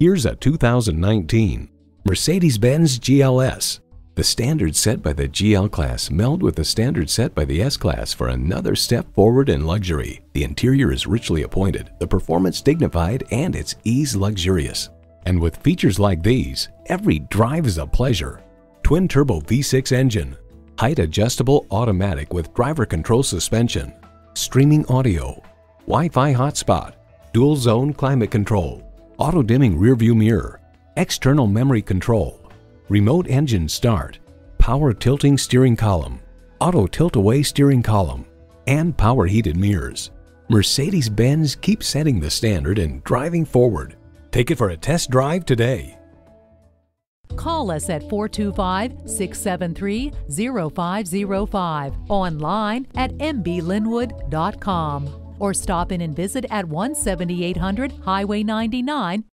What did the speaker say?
Here's a 2019 Mercedes-Benz GLS. The standards set by the GL class meld with the standards set by the S class for another step forward in luxury. The interior is richly appointed, the performance dignified, and its ease luxurious. And with features like these, every drive is a pleasure. Twin turbo V6 engine, height adjustable automatic with driver control suspension, streaming audio, Wi-Fi hotspot, dual zone climate control, auto dimming rearview mirror, external memory control, remote engine start, power tilting steering column, auto tilt away steering column, and power heated mirrors. Mercedes-Benz keeps setting the standard and driving forward. Take it for a test drive today. Call us at 425 673 0505, online at mblynnwood.com, or stop in and visit at 17800 Highway 99